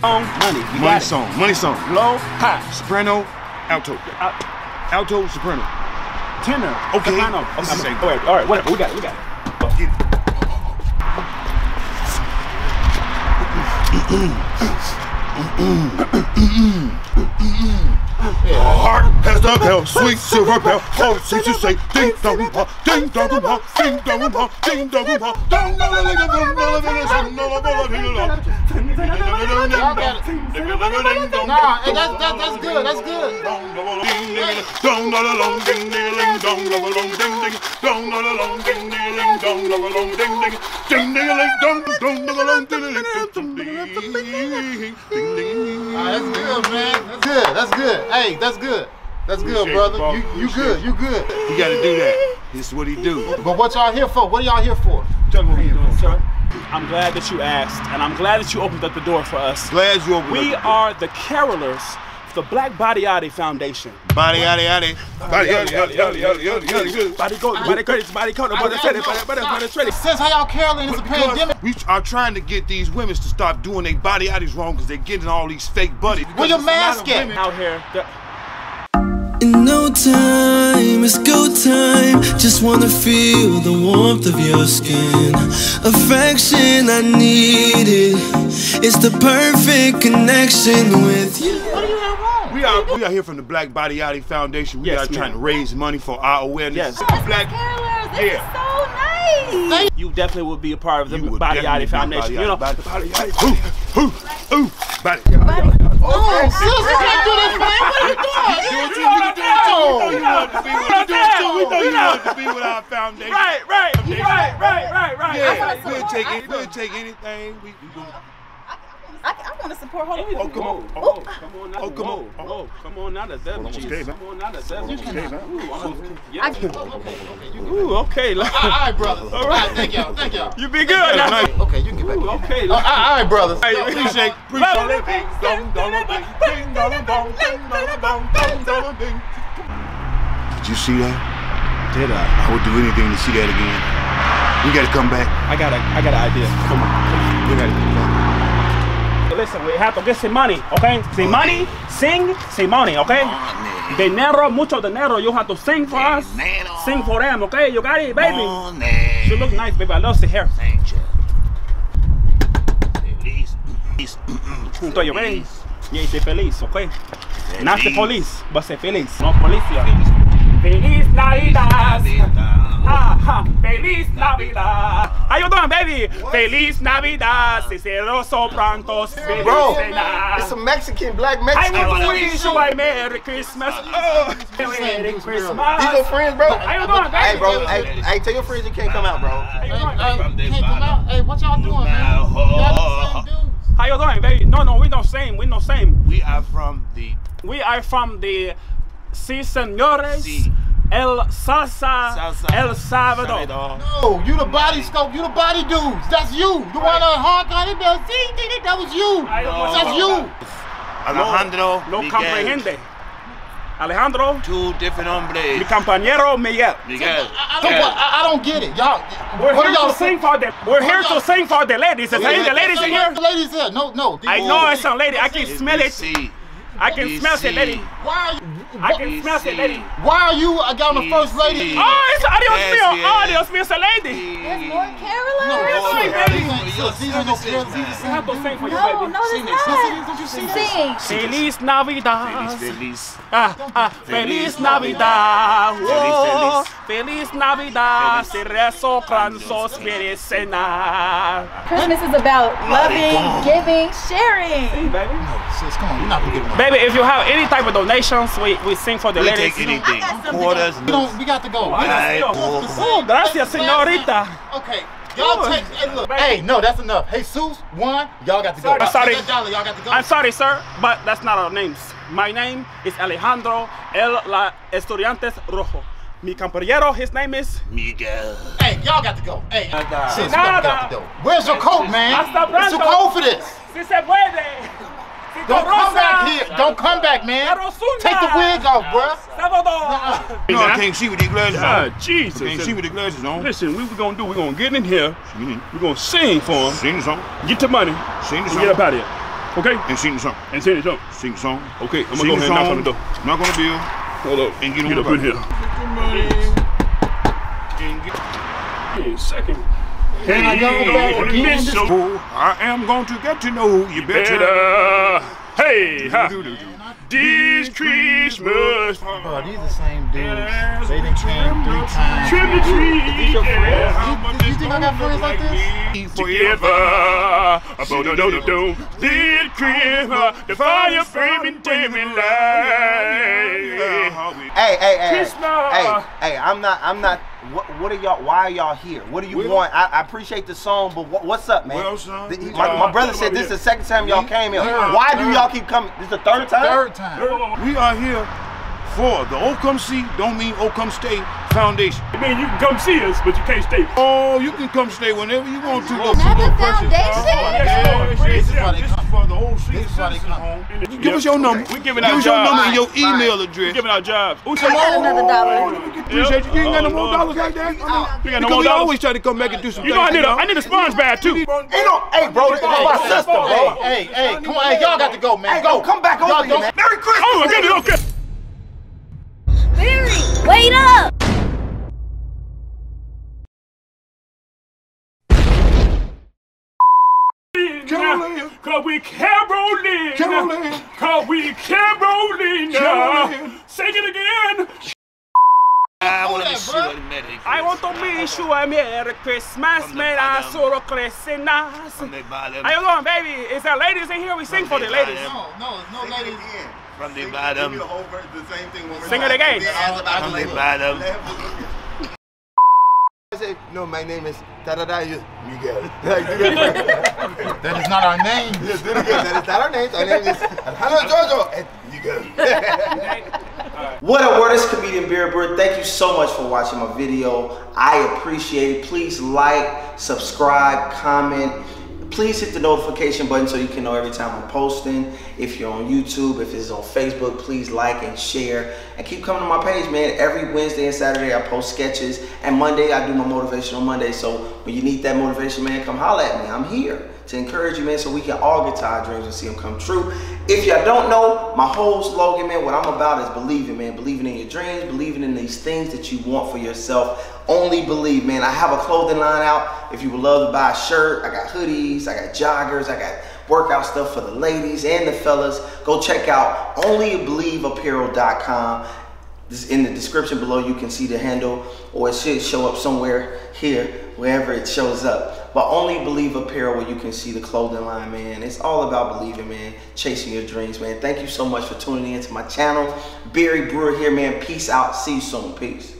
Song, money. You Money it. song. Money song. Low, high. Soprano, alto. Uh, Alto, soprano. tenor. Okay. Soprano. This Okay. is All right, all right, whatever. We got it. We got it. Get it. Heart has the bell, sweet silver bell. Heart seems to say, ding dong ha, ding dong ha, ding dong ha, ding dong ha, dong dong ding dong dong dong ding dong dong ding dong got it. Nah, hey, that's, that's, that's good. That's good. Dong dong dong ding ding ding dong dong dong ding ding dong dong dong ding ding ding dong dong dong ding ding ding ding ding dong dong good. Hey, that's good. That's good, brother. it. You you good. it. You good. You gotta do that. This is what he do. But what y'all here for? What are y'all here for? Tell him what he do. Sir, I'm glad that you asked, and I'm glad that you opened up the door for us. Glad you opened We up. are the carolers of the Black Badiati Foundation. Body, yaddy, yaddy. Body, yaddy, yaddy, yaddy, yaddy, yaddy, yaddy. Body go, body credits, body code, body credit, body body body credit. Since how y'all caroling is a Because pandemic. we are trying to get these women to stop doing their body addies wrong because they're getting all these fake buddies. Where your Because there's a lot mask of at? women- Out here, the- In no time, it's go time. Just wanna feel the warmth of your skin. Affection, I need it. It's the perfect connection with you. Are we are here from the Black Body Yachty Foundation. We Yes, are trying to raise money for our awareness. Yes. Black. Carolers, this Yeah. is so nice. you definitely will be a part of the You Body definitely Yachty Foundation. You know, Yachty, Body Yachty. Ooh, ooh, ooh. Body. Oh, oh sis, you can't do this, man. What are you doing? Do it too. You can do. We know you want to be with. We do it. We know you want to be with our foundation. right, right, right, right, right, right. Yeah, we'll take it. We'll take anything. We, we gonna, I, I want to Oh, come on. Oh, come on now. Oh, come on. Oh, oh, come on now. That's that. almost Jesus. gave, man. Come on now. That's that. Almost gave, man. Ooh, almost- yeah. I, Ooh, okay. All right, brothers. All right. right, thank y'all. Thank y'all. You be good now. Okay, you can get back. Okay. All right, all right, brothers. Hey, Appreciate, appreciate it. Ding dong dong ding, ding dong dong, ding dong dong, ding dong ding. Did you see that? Did I? I would do anything to see that again. We gotta come back. I got a, I got an idea. Come on. We gotta come back. Listen, we have to get some money, okay? Say money, sing, say money, okay? Dinero, mucho dinero. You have to sing for us. Sing for them, okay? You got it, baby. You look nice, baby. I love the hair. Junto yo, ven. Y dice feliz, okay? Not the police, but say feliz. No policía. Feliz Navidad. Ah, Feliz Navidad. How you doing, baby? Feliz Navidad. Si cerró pronto. Feliz Bro, Navidad. it's a Mexican, black I want to wish you a Merry Christmas. Oh, Merry Christmas. These your friends, bro. How you doing, baby? Hey, bro. Hey, hey, tell your friends you can't come out, bro. How you doing, Hey, baby? can't come out. Hey, what y'all doing, man? Y'all the same dudes. How you doing, baby? No, no, we don't same. We don't same. We are from the We are from the Si Senores, Si. El Salsa, Salsa. El Salvador. Salvador. No, you the body scope. You the body dudes. That's you. The one on hard guy. That see, that was you. I don't That's you. Alejandro. No Miguel. comprehende. Alejandro, Two different hombres. mi hombres. compañero Miguel. Miguel. I don't, I, I don't get it, y'all. We're what here are y'all to sing for the. We're here to sing for the ladies. Is any the ladies in here? The ladies here. No, no. I know it's a lady. I can smell it. See. I can smell the lady. Why are you? I can smell the lady. Why are you again the first lady? Oh, it's adios Yes, mío. yes. Adios mío, it's a lady. there's more carolers. No, Yes, sis, baby. sis, these are no carolers. These are I have to sing for you, no, baby. no, Sing it's this. not. Sing this. Don't you sing this? Sing. Feliz Navidad. Feliz. Ah, ah, Feliz Navidad. Oh, Feliz Navidad. Si rezo cansos quiere cenar. Christmas is about loving, giving, sharing. Baby. No, Sis, come on. You're not gonna get enough. Baby, if you have any type of donations, we, we sing for the We ladies. take anything. I got Quarters. We don't. We got to go. Right. Oh, gracias, señorita. Okay. Y'all take. Hey, look. Hey, no, that's enough. Hey, Seuss, one. Y'all got to go. Sorry, sorry. Y'all got to go. I'm sorry, sir, but that's not our names. My name is Alejandro El La Estudiantes Rojo. Mi compañero, his name is Miguel. Hey, y'all got to go. Hey, sis, you Nada. got to go. Where's your coat, man? Hasta Where's your pronto. coat for this? Si se puede. Si Don't come back here. Don't come back, man. Carosuna. Take the wig off, bruh. Salvador. You know I can't see with these glasses God, on. Jesus. Can't see with the glasses on. Listen, what we gonna do? we're gonna get in here. Mhm. we gonna sing for him. Sing the song. Get the money. Sing the song. get up out of here. Okay. and sing the song. And sing the song. Sing the song. Okay, I'm gonna go the ahead and knock song. on the door. Knock on the bill. Hold up. And get on get the up in here. And get- Hey, second. Can I go back again? Miss so I am going to get to know you better. better. Hey, ha. This Christmas. Bro, these the same dudes. They done came three times. Trim the tree. Yeah. You, you think I got friends like this? Together, oh, bo do do do do. This Christmas, the fire flaming dim in light. Hey, hey, hey, hey, hey! I'm not, I'm not. What, what are y'all? Why are y'all here? What do you Well- want? I, I appreciate the song, but what, what's up, man? Well, son, The- my, my brother said this is the second time y'all came here. Third, Why do y'all keep coming? This is the third time. Third time. We are here for the O Come See, don't mean O Come Stay Foundation. I mean, you can come see us, but you can't stay. Oh, you can come stay whenever you want to. Another foundation? Yes, Lord. This is why they this is for the old senior This is why they citizen come. home. Give us your number. We giving Give out us your number and your All right, email We address. giving out jobs. Who I got another dollar. Appreciate you. You ain't got no more dollars like that. You got no Because we always try to come back and do some You know I things, need a y'all. I need a sponge bag too. Ain't no, hey, bro, this is my sister, bro. Hey, hey, hey, come on, hey, y'all got to go, man. Hey, go. go, come back over here, man. Merry Christmas. Oh my goodness, okay. Barry, wait up! Carolyn. Cause we Carolyn. Carolyn. Cause we Carolyn. Carolyn. Sing it again. I want to be sure. I want to wish you a Merry Christmas, may I solo Christmas. How you doing, baby? Is there ladies in here? We sing for the ladies. No, no, no ladies. From the bottom, Sing it again. from the bottom. I say, no, my name is da da da. You, Miguel. Like, do that. That is not our name. Yes, do it again. That is not our names. Our name is Alejandro Jojo and Miguel. What up, word? It's comedian Barry Brewer. Thank you so much for watching my video. I appreciate it. Please like, subscribe, comment. Please hit the notification button so you can know every time I'm posting. If you're on YouTube, if it's on Facebook, please like and share. And keep coming to my page, man. Every Wednesday and Saturday I post sketches. And Monday I do my motivational Monday. So when you need that motivation, man, come holler at me. I'm here to encourage you, man, so we can all get to our dreams and see them come true. If y'all don't know, my whole slogan, man, what I'm about is believing, man. Believing in your dreams, believing in these things that you want for yourself. Only believe, man. I have a clothing line out. If you would love to buy a shirt, I got hoodies, I got joggers, I got workout stuff for the ladies and the fellas. Go check out onlybelieveapparel.com. This in the description below, you can see the handle, or it should show up somewhere here, wherever it shows up. But only believe apparel where you can see the clothing line, man. It's all about believing, man. Chasing your dreams, man. Thank you so much for tuning in to my channel. Barry Brewer here, man. Peace out. See you soon. Peace.